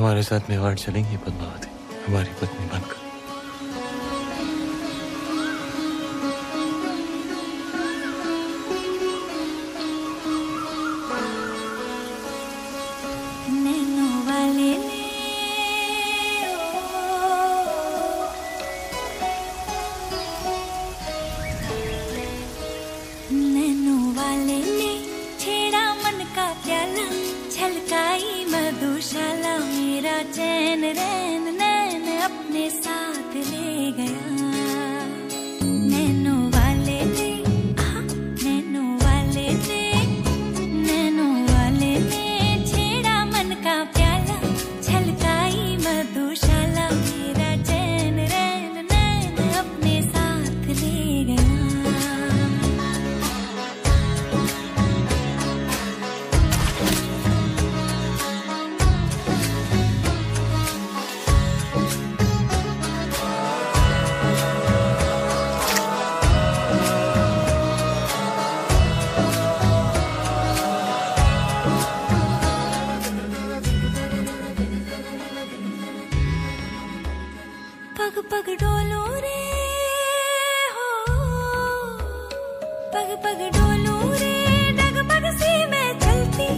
हमारे साथ मेवाड़ चलेंगी पद्मावती हमारी पत्नी बनकर। नैनों वाले चैन रैन पग पग डोलो रे हो। पग पग डोलो रे डग पग सी मैं चलती